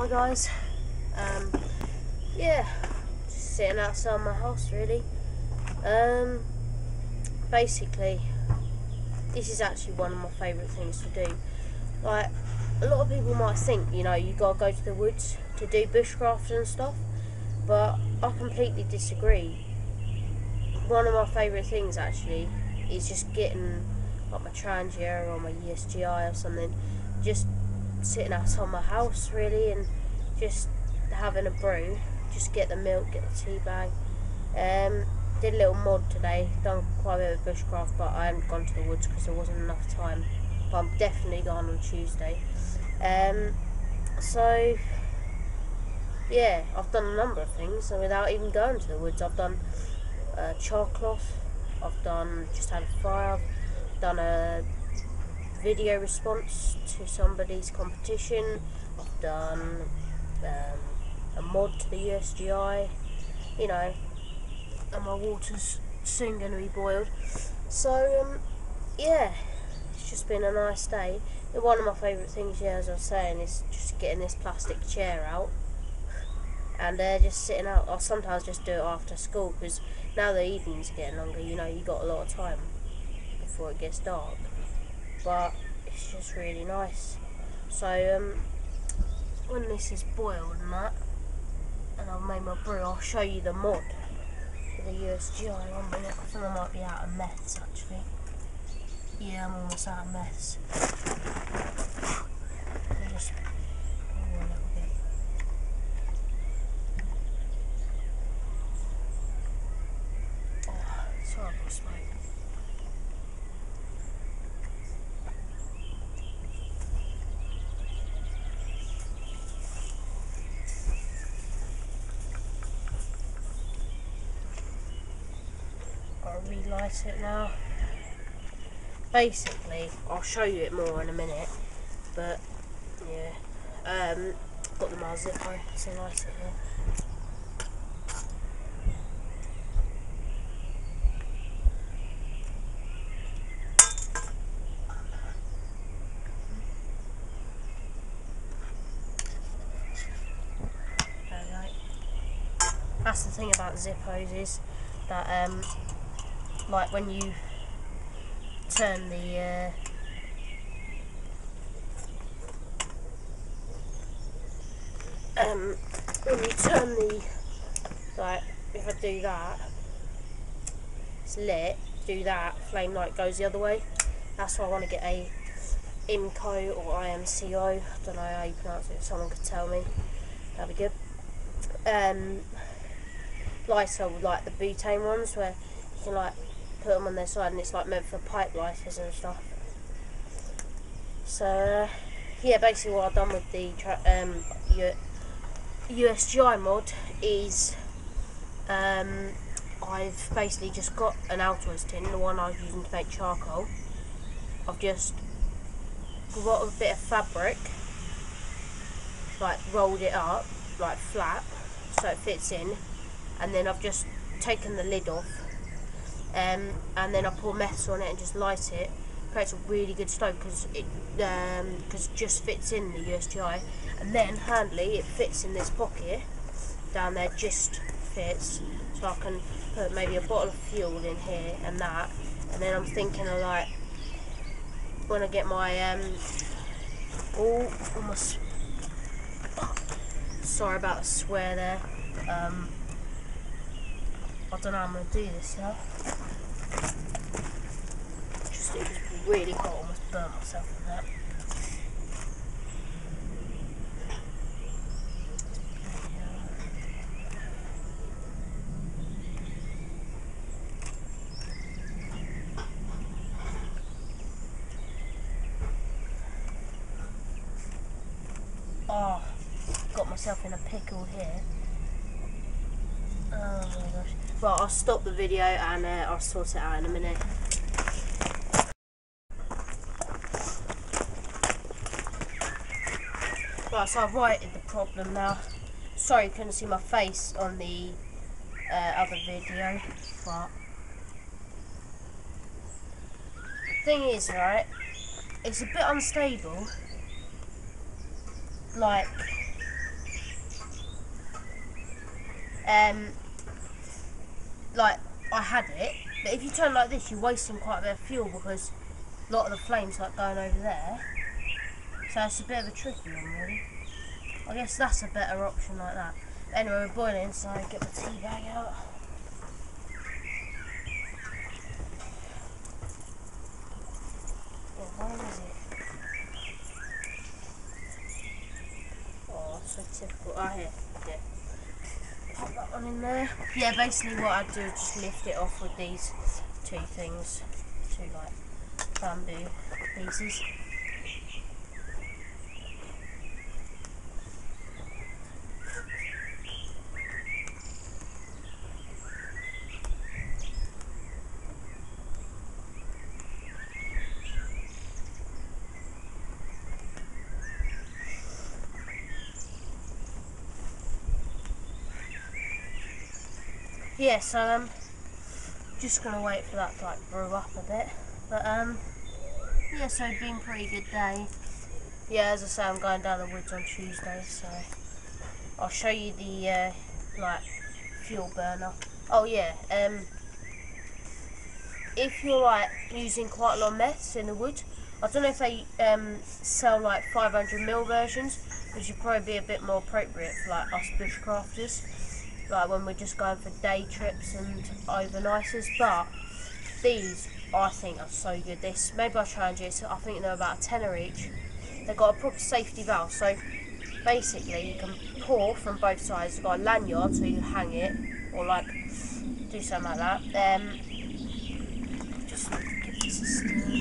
Hi guys. Um, yeah, just sitting outside my house really. Um, basically, this is actually one of my favourite things to do. Like, a lot of people might think, you know, you gotta go to the woods to do bushcraft and stuff, but I completely disagree. One of my favourite things actually is just getting like my Trangia or my USGI or something, just sitting outside my house really and just having a brew, just get the milk, get the tea bag. Um, did a little mod today, done quite a bit of bushcraft, but I haven't gone to the woods because there wasn't enough time. But I'm definitely going on Tuesday. Um, so yeah, I've done a number of things and without even going to the woods. I've done uh, char cloth, I've done just had a fire, I've done a video response to somebody's competition. I've done um, a mod to the USGI, you know, and my water's soon going to be boiled. So, um, yeah, it's just been a nice day. One of my favourite things, yeah, as I was saying, is just getting this plastic chair out and uh, just sitting out. I sometimes just do it after school because now the evenings getting longer, you know, you got a lot of time before it gets dark but it's just really nice. So um, when this is boiled and that, and I've made my brew, I'll show you the mod for the USGI one minute. I think I might be out of meths actually. Yeah, I'm almost out of meths. Just oh, a little bit. Oh, it's horrible smoke. I'll relight it now. Basically, I'll show you it more in a minute, but yeah, um, got the Mars Zippo to light it here. That's the thing about Zippos is that um, like when you turn the uh, um, when you turn the like if I do that it's lit do that flame light goes the other way. That's why I want to get a IMCO or IMCO I don't know how you pronounce it if someone could tell me. That'd be good. Um, lighter like the butane ones where you can like put them on their side and it's like meant for pipe lighters and stuff. So uh, yeah, basically what I've done with the um, USGI mod is um, I've basically just got an Altoids tin, the one I was using to make charcoal. I've just got a bit of fabric, like rolled it up, like flat, so it fits in, and then I've just taken the lid off um, and then I pour meths on it and just light it. Creates a really good stove because it um, cause it just fits in the USGI, and then handily it fits in this pocket down there. Just fits, so I can put maybe a bottle of fuel in here and that, and then I'm thinking of like when I get my um, oh almost sorry about the swear there. Um, I don't know how I'm going to do this now. Just, it was really hot, almost burnt myself with that. Oh, got myself in a pickle here. Oh my gosh. Well, I'll stop the video and uh, I'll sort it out in a minute. Right, so I've righted the problem now. Sorry you couldn't see my face on the uh, other video, but... The Thing is, right, it's a bit unstable. Like, um, like I had it, but if you turn like this, you're wasting quite a bit of fuel because a lot of the flames like going over there. So it's a bit of a tricky one, really. I guess that's a better option like that. Anyway, we're boiling, so I get the tea bag out. Yeah, where is it? Oh, so typical. Ah, here. Yeah. Pop that one in there. Yeah, basically what I do is just lift it off with these two things. Two, like, bamboo pieces. Yeah, so um, just gonna wait for that to like brew up a bit. But um, yeah, so it's been a pretty good day. Yeah, as I say, I'm going down the woods on Tuesday, so I'll show you the uh, like fuel burner. Oh yeah, um, if you're like using quite a lot of meths in the wood, I don't know if they um, sell like 500 ml versions, which would probably be a bit more appropriate for like us bushcrafters like when we're just going for day trips and overnighters. But these I think are so good. This maybe I'll try and do it. I think they're about a tenner each. They've got a proper safety valve, so basically you can pour from both sides. You've got a lanyard so you can hang it or like do something like that. Um, just give this a stir.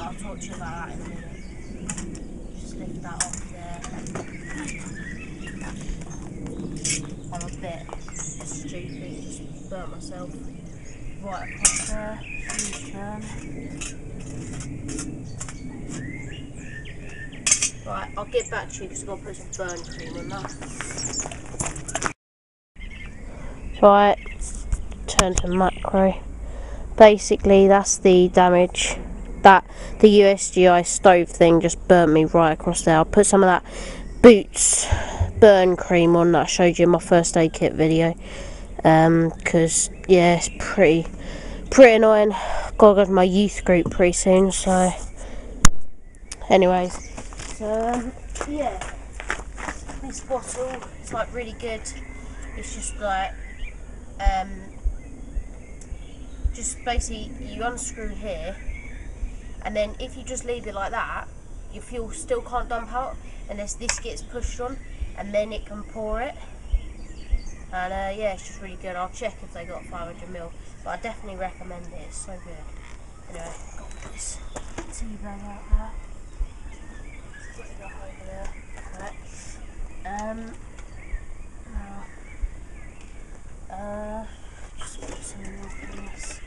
I'll talk to you about that in a minute that off there. I'm a bit stupid, just burnt myself right across there. Huge turn. Right, I'll get back to you because I've got to put some burn cream on that. Right, turn to macro. Basically, that's the damage that the USGI stove thing just burnt me right across there. I'll put some of that Boots burn cream on that I showed you in my first aid kit video. Because, um, yeah, it's pretty, pretty annoying. Gotta go to my youth group pretty soon, so... Anyways, so, yeah. This bottle is, like, really good. It's just, like, um, just basically, you unscrew here, and then if you just leave it like that your fuel still can't dump out unless this gets pushed on and then it can pour it. And uh, yeah it's just really good. I'll check if they got 500 mil but I definitely recommend it. It's so good. Anyway got this tea bag out there. Um uh, just put some milk in this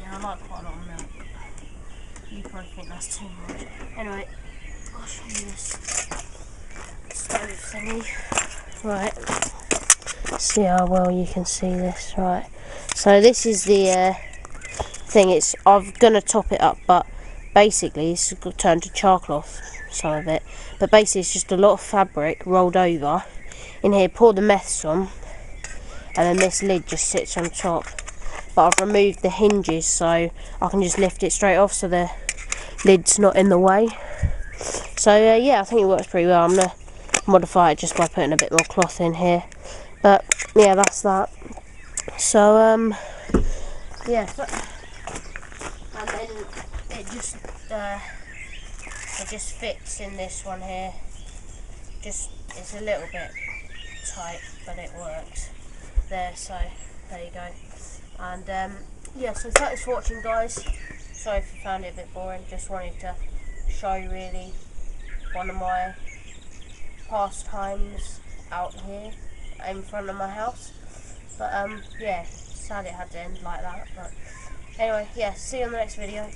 yeah I like quite a lot of milk you probably think that's too much. Anyway, I'll show you this stove thingy. Right, see how well you can see this. Right, so this is the uh, thing. It's I'm gonna top it up, but basically it's turned to charcoal some of it. But basically it's just a lot of fabric rolled over. In here, pour the meths on, and then this lid just sits on top but I've removed the hinges so I can just lift it straight off so the lid's not in the way. So uh, yeah, I think it works pretty well. I'm going to modify it just by putting a bit more cloth in here. But yeah, that's that. So um, yeah, and then it just uh, it just fits in this one here. Just it's a little bit tight, but it works there. So there you go. And um, yeah, so thanks for watching, guys sorry if you found it a bit boring, just wanted to show you really one of my pastimes out here in front of my house. But um, yeah, sad it had to end like that. But anyway, yeah, see you on the next video.